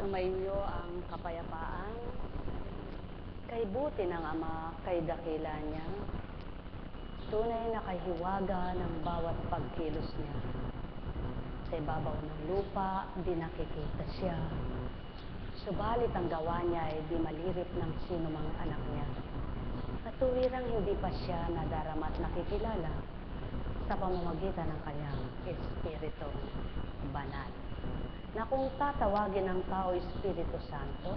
Sumainyo ang kapayapaan. Kay buti ng Ama, kay dakila niya. Tunay na kahiwaga ng bawat pagkilos niya. Sa ibabaw ng lupa, di nakikita siya. Subalit ang gawa niya ay di malirip ng sino mang anak niya. Katuwirang hindi pa siya nadarama at nakikilala sa pamamagitan ng kanyang Espiritu Banal. Na kung tatawagin ng tao Espiritu Santo,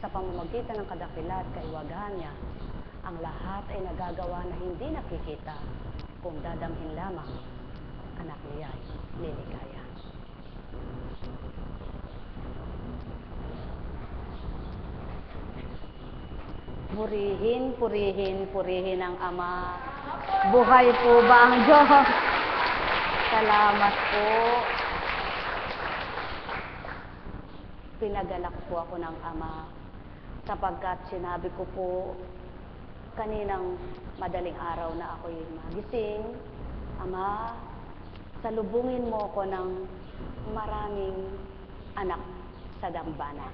sa pamamagitan ng kadakila at kaiwagahan niya, ang lahat ay nagagawa na hindi nakikita kung dadamhin lamang anak niya ay liligaya. Purihin, purihin, purihin ang Ama. Buhay po ba ang Diyos? Salamat po. Pinagalak po ako ng Ama sapagkat sinabi ko po kaninang madaling araw na ako'y magising, Ama, salubungin mo ko ng maraming anak sa dambana.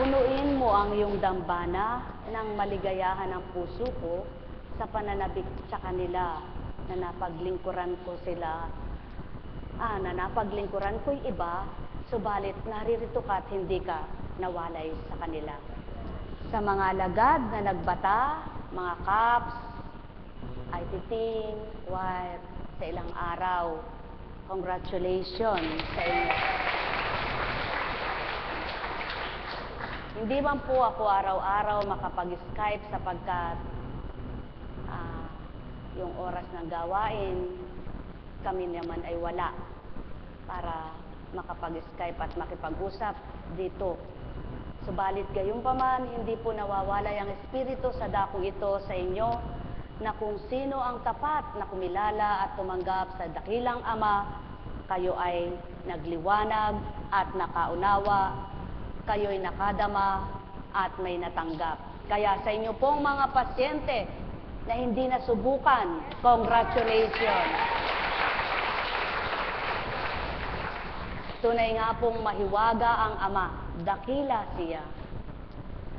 Punuin mo ang iyong dambana ng maligayahan ng puso ko sa pananabik sa kanila na napaglingkuran ko sila. Ah, na napaglingkuran ko'y iba, subalit naririto ka at hindi ka nawalay sa kanila. Sa mga alagad na nagbata, mga caps, IT team, choir, sa ilang araw, congratulations sa inyo. Hindi man po ako araw-araw makapag-Skype sapagkat ah, yung oras ng gawain, kami naman ay wala para makapag-Skype at makipag-usap dito. Subalit gayon pa man, hindi po nawawala ang Espiritu sa dakong ito sa inyo na kung sino ang tapat na kumilala at tumanggap sa dakilang Ama, kayo ay nagliwanag at nakaunawa, kayo'y nakadama at may natanggap. Kaya sa inyo pong mga pasyente na hindi nasubukan, congratulations! Tunay nga pong mahiwaga ang Ama, dakila siya.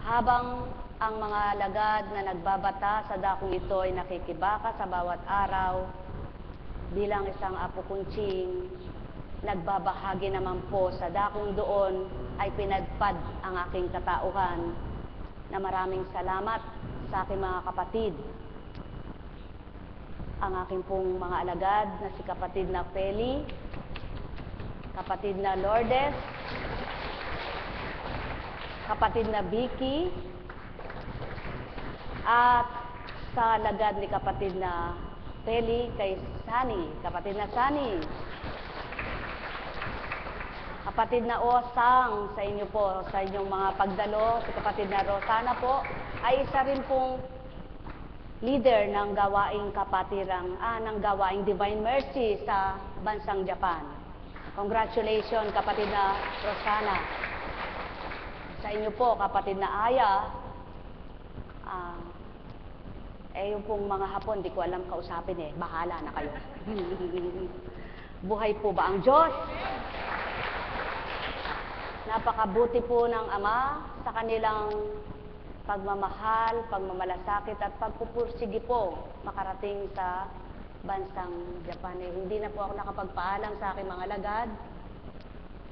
Habang ang mga alagad na nagbabata sa dakong ito ay nakikibaka sa bawat araw, bilang isang apo kunching, nagbabahagi naman po sa dakong doon ay pinadpad ang aking katauhan na maraming salamat sa aking mga kapatid. Ang aking pong mga alagad na si kapatid na Feli, kapatid na Lourdes, kapatid na Vicky, at sa alagad ni kapatid na Feli kay Sani, kapatid na Sani, kapatid na Osang sa inyo po, sa inyong mga pagdalo, si kapatid na Rosana po, ay isa rin pong leader ng gawaing kapatirang, ah, ng gawaing Divine Mercy sa bansang Japan. Congratulations, kapatid na Rosana. Sa inyo po, kapatid na Aya, ah, eh yung pong mga hapon, di ko alam kausapin eh, bahala na kayo. Buhay po ba ang Diyos? Napakabuti po ng Ama sa kanilang pagmamahal, pagmamalasakit at pagpupursige po makarating sa bansang Japan. Eh, hindi na po ako nakapagpaalam sa aking mga lagad.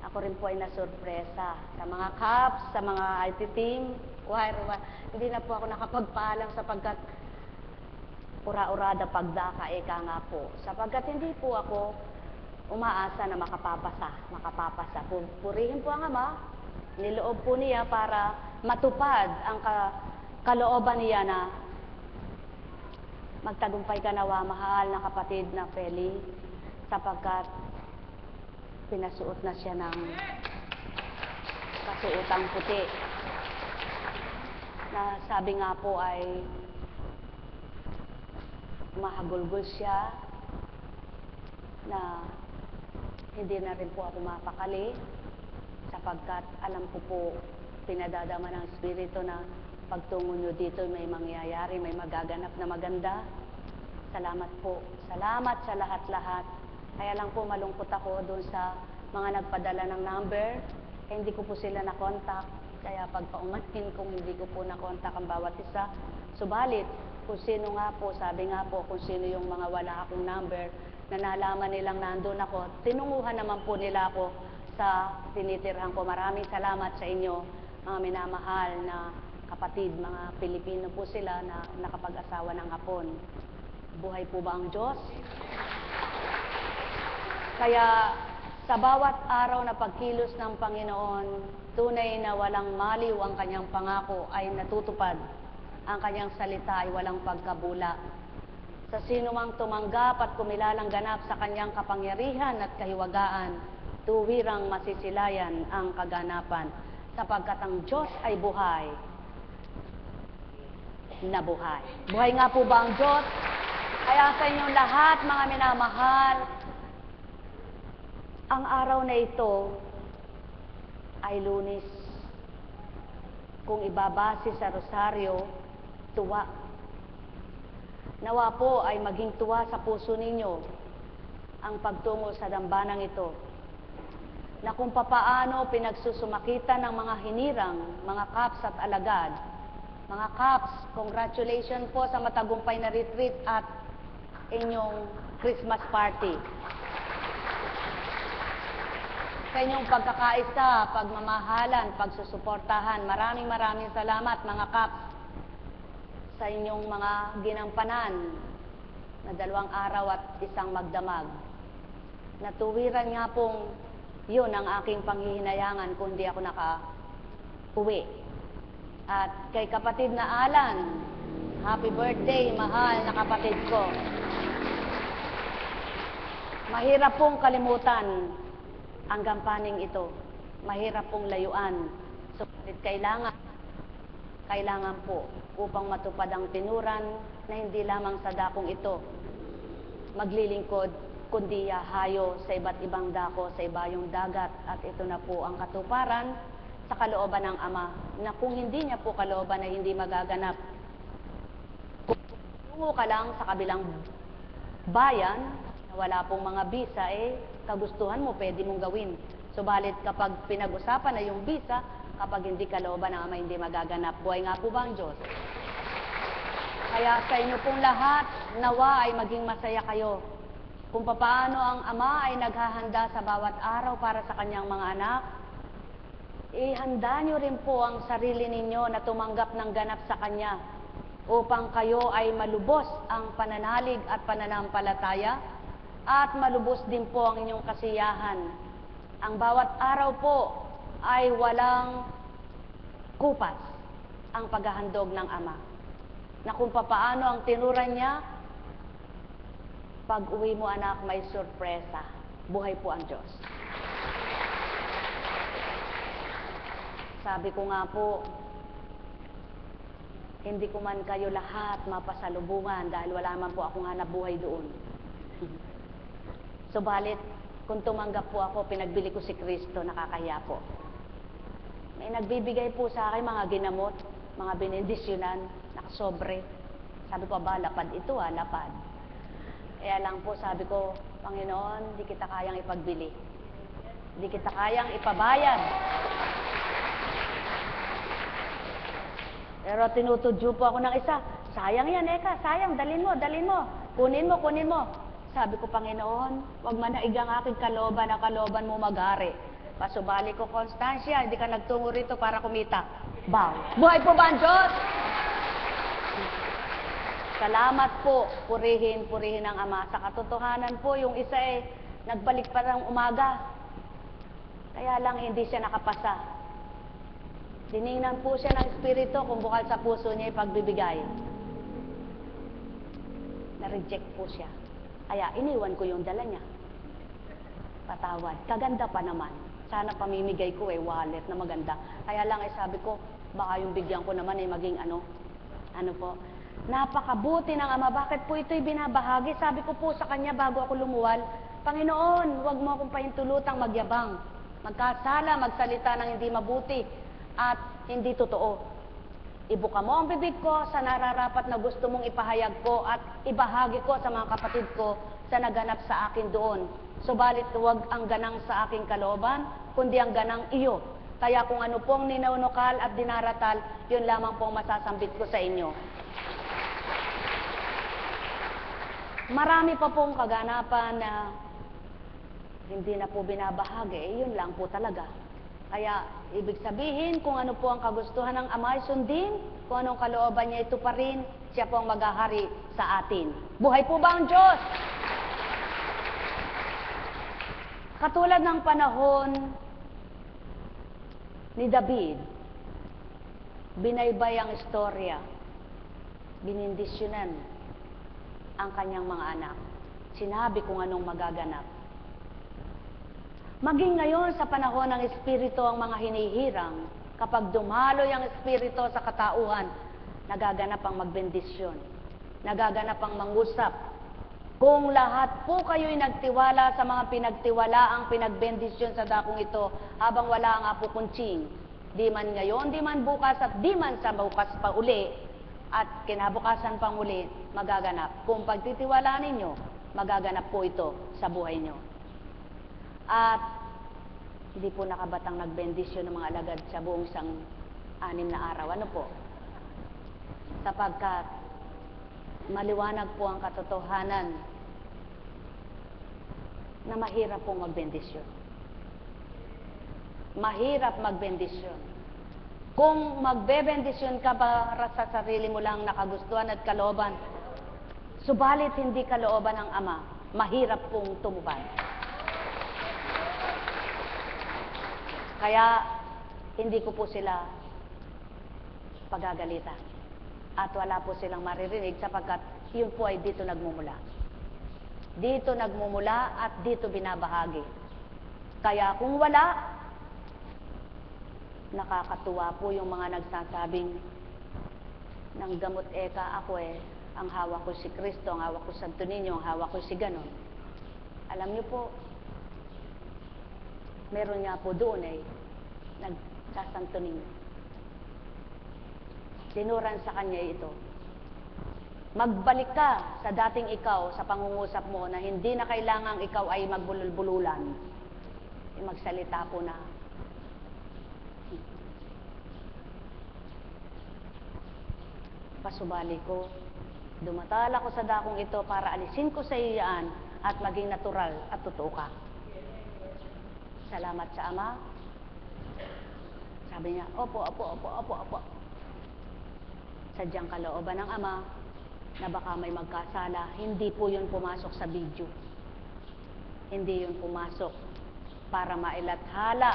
Ako rin po ay nasurpresa sa mga caps, sa mga IT team, choir, hindi na po ako nakapagpaalam sapagkat ura-urada pagdaka, eka nga po. Sapagkat hindi po ako umaasa na makapapasa, makapapasa. Purihin po ang Ama, niloob po niya para matupad ang ka, kalooban niya na magtagumpay ka nawa, mahal na kapatid na Feli, sapagkat pinasuot na siya ng kasuotang puti. Na sabi nga po ay mahagulgol siya na hindi na rin po ako mapakali sapagkat alam ko po pinadadama ng Espiritu na pagtungo nyo dito may mangyayari, may magaganap na maganda. Salamat po. Salamat sa lahat-lahat Kaya lang po malungkot ako doon sa mga nagpadala ng number. Eh, hindi ko po sila na-contact. Kaya pagpaumanin kung hindi ko po na-contact ang bawat isa. Subalit, kung sino nga po, sabi nga po, kung sino yung mga wala akong number, na nalaman nilang nandun ako, tinunguhan naman po nila ako sa tinitirhan ko. Maraming salamat sa inyo, mga minamahal na kapatid, mga Pilipino po sila na nakapag-asawa ng hapon. Buhay po ba ang Diyos? Kaya sa bawat araw na pagkilos ng Panginoon, tunay na walang maliw ang kanyang pangako ay natutupad. Ang kanyang salita ay walang pagkabula. Sa sino mang tumanggap at kumilalang ganap sa kanyang kapangyarihan at kahiwagaan, tuwirang masisilayan ang kaganapan, sapagkat ang Diyos ay buhay na buhay. Buhay nga po ba ang Diyos? Kaya sa inyong lahat, mga minamahal, ang araw na ito ay lunis. Kung ibabase sa rosaryo, tuwa. Nawa po ay maging tuwa sa puso ninyo ang pagtungo sa dambanang ito na kung papaano pinagsusumakitan ng mga hinirang, mga kaps at alagad. Mga kaps, congratulations po sa matagumpay na retreat at inyong Christmas party sa inyong pagkakaisa, pagmamahalan, pagsusuportahan. Maraming maraming salamat mga kaps sa inyong mga ginampanan na dalawang araw at isang magdamag. Natuwiran nga pong yun ang aking panghihinayangan kung di ako naka-uwi. At kay kapatid na Alan, happy birthday, mahal na kapatid ko. Mahirap pong kalimutan ang gampaning ito. Mahirap pong layuan. Subalit kailangan, kailangan po upang matupad ang tinuran na hindi lamang sa dakong ito maglilingkod, kundi hayo sa iba't ibang dako sa ibayong dagat. At ito na po ang katuparan sa kalooban ng Ama na kung hindi niya po kalooban na hindi magaganap. Kung tungo ka lang sa kabilang bayan, na wala pong mga visa, eh, kagustuhan mo, pwede mong gawin. Subalit kapag pinag-usapan na yung visa, kapag hindi kalooban ng Ama, hindi magaganap. Buhay nga po ba ang Diyos? Kaya sa inyo pong lahat, nawa ay maging masaya kayo. Kung papaano ang Ama ay naghahanda sa bawat araw para sa kanyang mga anak, ihanda nyo rin po ang sarili ninyo na tumanggap ng ganap sa Kanya upang kayo ay malubos ang pananalig at pananampalataya at malubos din po ang inyong kasiyahan. Ang bawat araw po ay walang kupas ang paghahandog ng Ama. Na kung papaano ang tinuran niya, pag uwi mo anak, may sorpresa. Buhay po ang Diyos. Sabi ko nga po, hindi ko man kayo lahat mapasalubungan dahil wala man po akong hanap buhay doon. Subalit, kung tumanggap po ako, pinagbili ko si Kristo, nakakahiya po. May nagbibigay po sa akin mga ginamot, mga benedisyonan, nakasobre. Sabi ko, ba, lapad ito ah, lapad. Kaya lang po, sabi ko, Panginoon, di kita kayang ipagbili. Di kita kayang ipabayad. Pero tinutudyo po ako ng isa. Sayang yan, Eka. Sayang, dalin mo, dalin mo. Kunin mo, kunin mo. Sabi ko, Panginoon, wag manaig ang aking kaloban na kaloban mo magari. Pasubali ko, Constancia, hindi ka nagtungo rito para kumita. Bow. Buhay po ba ang Diyos? Salamat po, purihin, purihin ang Ama. Sa katotohanan po, yung isa eh, nagbalik pa ng umaga. Kaya lang hindi siya nakapasa. Tiningnan po siya ng Espiritu kung bukal sa puso niya ipagbibigay. Na-reject po siya. Kaya iniwan ko yung dala niya. Patawad. Kaganda pa naman. Sana pamimigay ko eh, wallet na maganda. Kaya lang eh sabi ko, baka yung bigyan ko naman ay maging ano, ano po. Napakabuti ng Ama. Bakit po ito'y binabahagi? Sabi ko po sa kanya bago ako lumuwal, Panginoon, huwag mo akong pahintulutang magyabang. Magkasala, magsalita ng hindi mabuti at hindi totoo. Ibuka mo ang bibig ko sa nararapat na gusto mong ipahayag ko at ibahagi ko sa mga kapatid ko sa naganap sa akin doon. Subalit huwag ang ganang sa aking kalooban, kundi ang ganang iyo. Kaya kung ano pong ninunukal at dinaratal, yun lamang pong masasambit ko sa inyo. Marami pa pong kaganapan na hindi na po binabahagi, eh, yun lang po talaga. Kaya, ibig sabihin, kung ano po ang kagustuhan ng Ama sundin, kung anong kalooban niya, ito pa rin, siya po ang maghahari sa atin. Buhay po ba ang Diyos? Katulad ng panahon ni David, binaybay ang istorya, binindisyonan ang kanyang mga anak. Sinabi kung anong magaganap. Maging ngayon sa panahon ng Espiritu ang mga hinihirang, kapag dumaloy ang Espiritu sa katauhan, nagaganap ang magbendisyon, nagaganap ang mangusap. Kung lahat po kayo'y nagtiwala sa mga pinagtiwala ang pinagbendisyon sa dakong ito, habang wala ang apo kunching, di man ngayon, di man bukas at di man sa bukas pa uli, at kinabukasan pang uli, magaganap. Kung pagtitiwala ninyo, magaganap po ito sa buhay nyo. At hindi po nakabatang nagbendisyon ng mga alagad sa buong isang anim na araw. Ano po? Sapagkat maliwanag po ang katotohanan na mahirap pong magbendisyon. Mahirap magbendisyon. Kung magbebendisyon ka para sa sarili mo lang nakagustuhan at kalooban, subalit hindi kalooban ng Ama, mahirap pong tumupad. Kaya hindi ko po sila pagagalitan. At wala po silang maririnig sapagkat yun po ay dito nagmumula. Dito nagmumula at dito binabahagi. Kaya kung wala, nakakatuwa po yung mga nagsasabing ng gamot eka ako eh, ang hawak ko si Kristo, ang hawak ko sa Santo Niño, ang hawak ko si ganon. Alam niyo po, meron nga po doon eh, nagsasanto ninyo. Sinuran sa kanya ito. Magbalik ka sa dating ikaw, sa pangungusap mo, na hindi na kailangang ikaw ay magbulul-bululan. E magsalita po na, pasubali ko, dumatala ko sa dakong ito para alisin ko sa iyo yan at maging natural at totoo ka. Salamat sa Ama. Sabi niya, opo, opo, opo, opo, opo. Sadyang kalooban ng Ama na baka may magkasala, hindi po yun pumasok sa video. Hindi yun pumasok para mailathala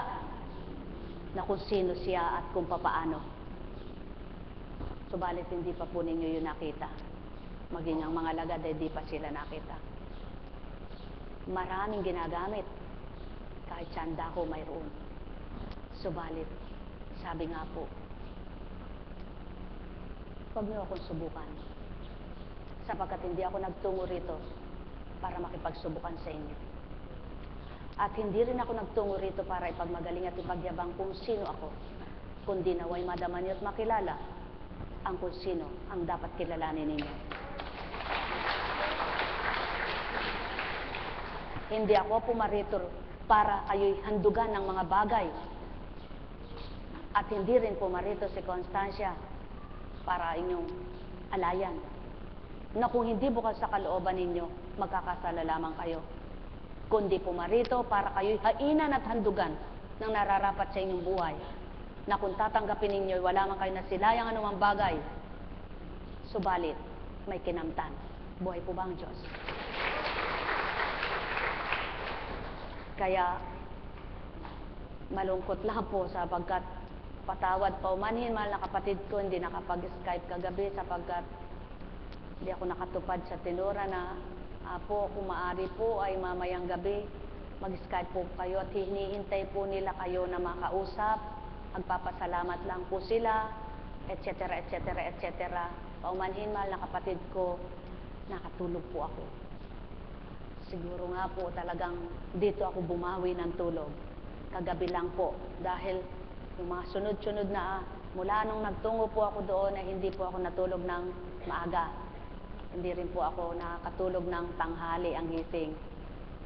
na kung sino siya at kung papaano. Subalit hindi pa po ninyo yun nakita. Maging ang mga lagad ay di pa sila nakita. Maraming ginagamit kahit sanda ko mayroon. Subalit, sabi nga po, huwag niyo akong subukan. Sapagkat hindi ako nagtungo rito para makipagsubukan sa inyo. At hindi rin ako nagtungo rito para ipagmagaling at ipagyabang kung sino ako, kundi naway madaman niyo at makilala ang kung sino ang dapat kilalanin ninyo. Hindi ako pumarito para kayo'y handugan ng mga bagay. At hindi rin pumarito si Constancia para inyong alayan. Na kung hindi bukas sa kalooban ninyo, magkakasala lamang kayo. Kundi pumarito para kayo'y hainan at handugan ng nararapat sa inyong buhay. Na kung tatanggapin ninyo, wala man kayo nasilayang anumang bagay. Subalit, may kinamtan. Buhay po ba ang Diyos? Kaya, malungkot lang po sapagkat patawad pa umanhin, mahal na kapatid ko, hindi nakapag-Skype kagabi sapagkat hindi ako nakatupad sa tinura na Apo, kung maaari po ay mamayang gabi, mag-Skype po kayo at hinihintay po nila kayo na makausap. Magpapasalamat lang po sila, etc., etc., etc. Paumanhin, mahal na kapatid ko, nakatulog po ako. Siguro nga po talagang dito ako bumawi ng tulog. Kagabi lang po. Dahil yung mga sunod-sunod na, mula nung nagtungo po ako doon, ay hindi po ako natulog ng maaga. Hindi rin po ako nakakatulog ng tanghali ang gising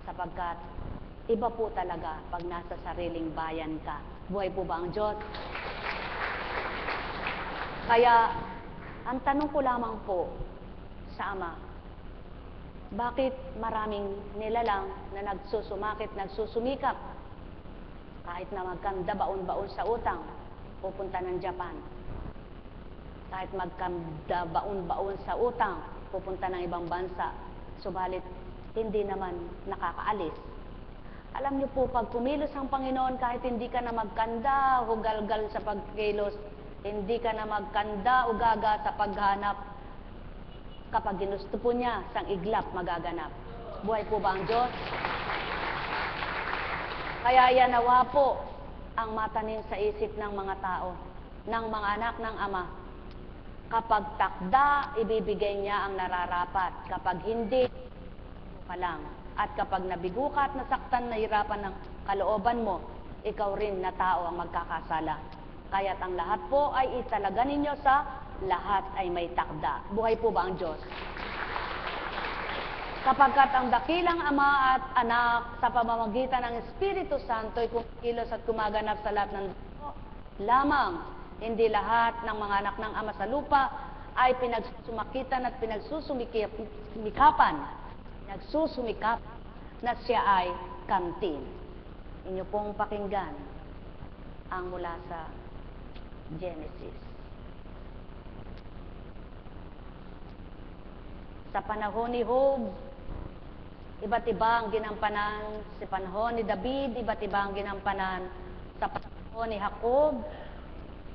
sapagkat iba po talaga pag nasa sariling bayan ka. Buhay po ba ang Diyos? Kaya, ang tanong ko lamang po sa Ama, bakit maraming nilalang na nagsusumakit, nagsusumikap, kahit na magkanda baon-baon sa utang, pupunta ng Japan. Kahit magkanda baon-baon sa utang, pupunta ng ibang bansa. Subalit, hindi naman nakakaalis. Alam niyo po, pag kumilos ang Panginoon, kahit hindi ka na magkanda o galgal sa pagkilos, hindi ka na magkanda o gaga sa paghanap, kapag ginusto po niya, sang iglap magaganap. Buhay po ba ang Diyos? Kaya yan nawa po ang matanim sa isip ng mga tao, ng mga anak ng Ama. Kapag takda, ibibigay niya ang nararapat. Kapag hindi, ka lang. At kapag nabigo ka at nasaktan, nahirapan ng kalooban mo, ikaw rin na tao ang magkakasala. Kaya't ang lahat po ay italaga ninyo sa lahat ay may takda. Buhay po ba ang Diyos? Kapagkat ang dakilang ama at anak sa pamamagitan ng Espiritu Santo ay kumikilos at kumaganap sa lahat ng tao, lamang hindi lahat ng mga anak ng ama sa lupa ay pinagsusumakitan at pinagsusumikapan, nagsusumikap na siya ay kantin. Inyo pong pakinggan ang mula sa Genesis. Sa panahon ni Job, iba't iba ang ginampanan. Sa panahon ni David, iba't iba ang ginampanan. Sa panahon ni Jacob,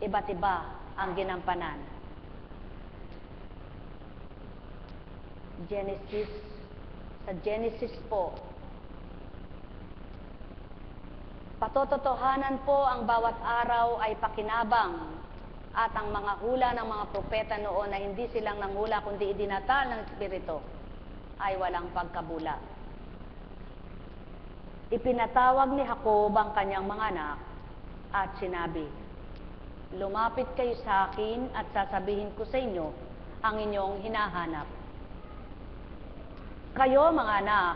iba't iba ang ginampanan. Genesis, sa Genesis po, patototohanan po ang bawat araw ay pakinabang at ang mga hula ng mga propeta noon na hindi silang nanghula kundi idinatal ng Espiritu ay walang pagkabula. Ipinatawag ni Jacob ang kanyang mga anak at sinabi, Lumapit kayo sa akin at sasabihin ko sa inyo ang inyong hinahanap. Kayo mga anak,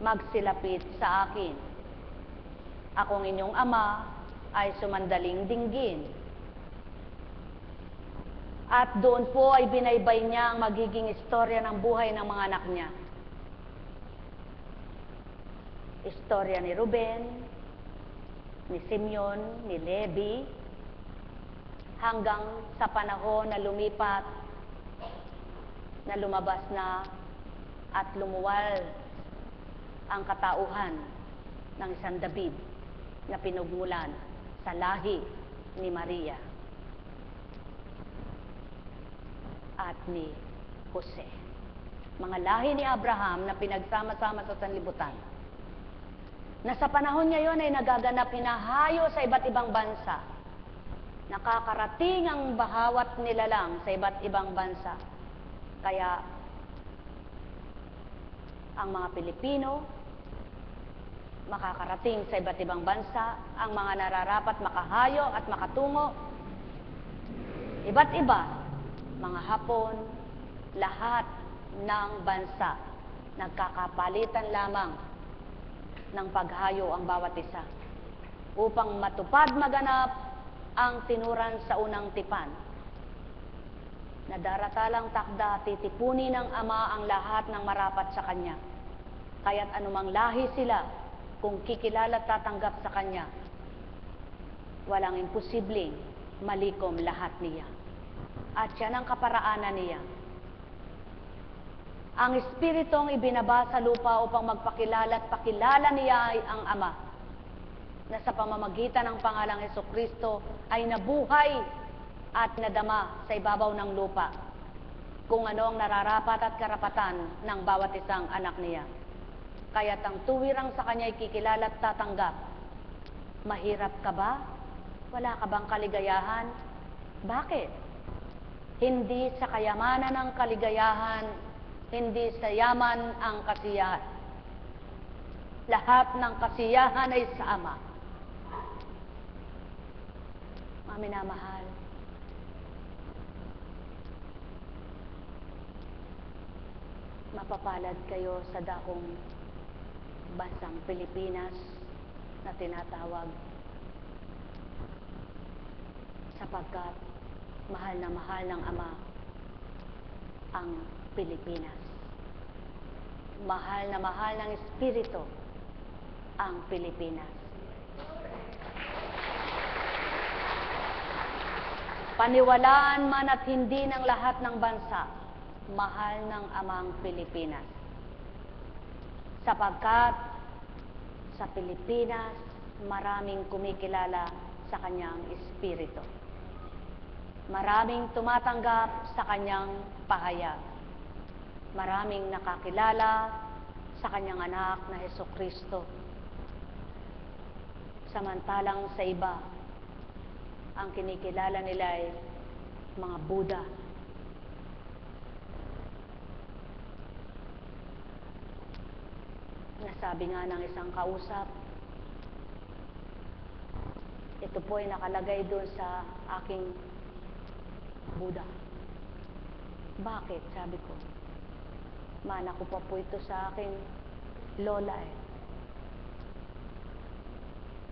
magsilapit sa akin. Akong inyong ama ay sumandaling dinggin. At doon po ay binaybay niya ang magiging istorya ng buhay ng mga anak niya. Istorya ni Ruben, ni Simeon, ni Levi, hanggang sa panahon na lumipat, na lumabas na at lumuwal ang katauhan ng isang David na pinugmulan sa lahi ni Maria at ni Jose. Mga lahi ni Abraham na pinagsama-sama sa sanlibutan. Na sa panahon niya yon ay nagaganap hinahayo sa iba't ibang bansa. Nakakarating ang bahawat nila lang sa iba't ibang bansa. Kaya ang mga Pilipino makakarating sa iba't ibang bansa, ang mga nararapat makahayo at makatungo, iba't iba, mga Hapon, lahat ng bansa, nagkakapalitan lamang ng paghayo ang bawat isa upang matupad maganap ang tinuran sa unang tipan. Na daratalang takda, titipuni ng Ama ang lahat ng marapat sa Kanya. Kaya't anumang lahi sila, kung kikilala at tatanggap sa Kanya, walang imposibleng malikom lahat niya. At yan ang kaparaanan niya. Ang Espiritong ibinaba sa lupa upang magpakilala at pakilala niya ay ang Ama na sa pamamagitan ng pangalang Heso Kristo ay nabuhay at nadama sa ibabaw ng lupa kung ano ang nararapat at karapatan ng bawat isang anak niya. Kaya't ang tuwirang sa kanya ay kikilala at tatanggap. Mahirap ka ba? Wala ka bang kaligayahan? Bakit? Hindi sa kayamanan ng kaligayahan, hindi sa yaman ang kasiyahan. Lahat ng kasiyahan ay sa Ama. Mga minamahal, mapapalad kayo sa dakong bansang Pilipinas na tinatawag sapagkat mahal na mahal ng Ama ang Pilipinas. Mahal na mahal ng Espiritu ang Pilipinas. Paniwalaan man at hindi ng lahat ng bansa, mahal ng amang Pilipinas. Sapagkat sa Pilipinas, maraming kumikilala sa kanyang espiritu. Maraming tumatanggap sa kanyang pahayag. Maraming nakakilala sa kanyang anak na Heso Kristo. Samantalang sa iba, ang kinikilala nila ay mga Buddha. Nasabi nga ng isang kausap, ito po ay nakalagay doon sa aking Buddha. Bakit? Sabi ko. Mana ko pa po ito sa aking lola eh.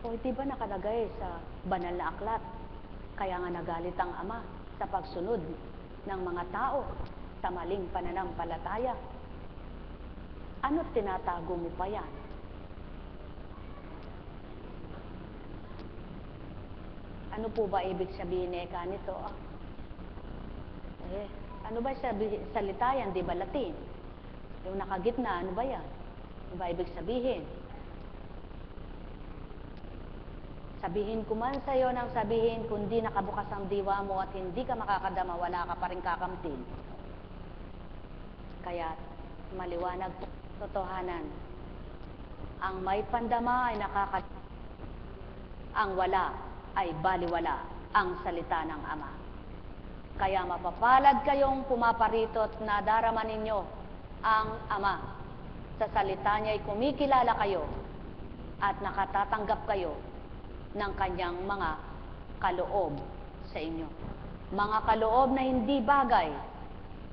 O ba nakalagay sa banal na aklat? Kaya nga nagalit ang ama sa pagsunod ng mga tao sa maling pananampalataya. Ano tinatago mo pa yan? Ano po ba ibig sabihin eka nito? Ah, eh, ano ba sabi, salita yan? Di ba Latin? Yung nakagitna, ano ba yan? Ano ba ibig sabihin? Sabihin ko man sa iyo nang sabihin, kundi nakabukas ang diwa mo at hindi ka makakadama, wala ka pa rin kakamtin. Kaya maliwanag po totohanan. Ang may pandama ay nakaka... Ang wala ay baliwala ang salita ng Ama. Kaya mapapalad kayong pumaparito at nadarama ninyo ang Ama. Sa salita niya ay kumikilala kayo at nakatatanggap kayo ng kanyang mga kaloob sa inyo. Mga kaloob na hindi bagay,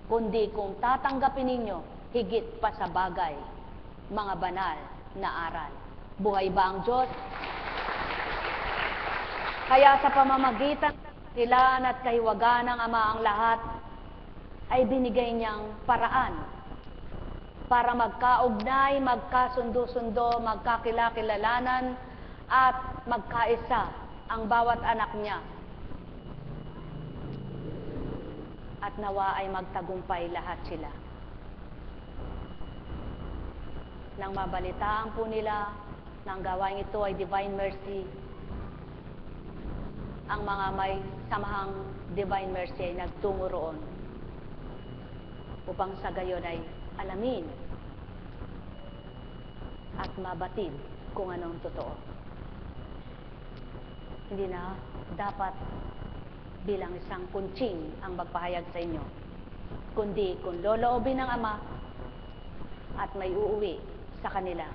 kundi kung tatanggapin ninyo, higit pa sa bagay, mga banal na aral. Buhay ba ang Diyos? Kaya sa pamamagitan ilan at kahiwagan ng Ama ang lahat, ay binigay niyang paraan para magkaugnay, magkasundo-sundo, magkakilakilalanan, at magkaisa ang bawat anak niya. At nawa ay magtagumpay lahat sila. Nang mabalitaan po nila ng gawain ito ay divine mercy, ang mga may samahang divine mercy ay nagtungo roon upang sa gayon ay alamin at mabatid kung anong totoo. Hindi na dapat bilang isang kunching ang magpahayag sa inyo, kundi kung loloobin ng Ama at may uuwi sa kanila,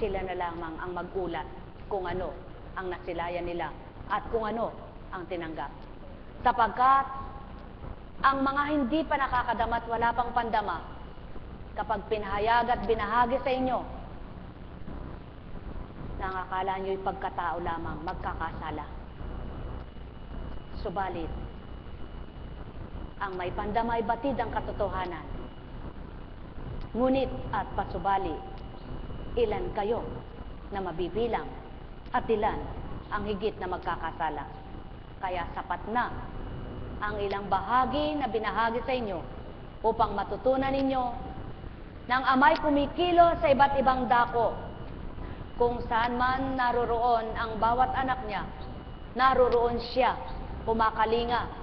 sila na lamang ang magulat kung ano ang nasilayan nila at kung ano ang tinanggap. Sapagkat ang mga hindi pa nakakadama at wala pang pandama, kapag pinahayag at binahagi sa inyo, nangakala nyo'y pagkatao lamang, magkakasala. Subalit, ang may pandama ay batid ang katotohanan. Ngunit at pasubali, ilan kayo na mabibilang at ilan ang higit na magkakasala. Kaya sapat na ang ilang bahagi na binahagi sa inyo upang matutunan ninyo ng amay kumikilo sa iba't ibang dako. Kung saan man naroroon ang bawat anak niya, naroroon siya, kumakalinga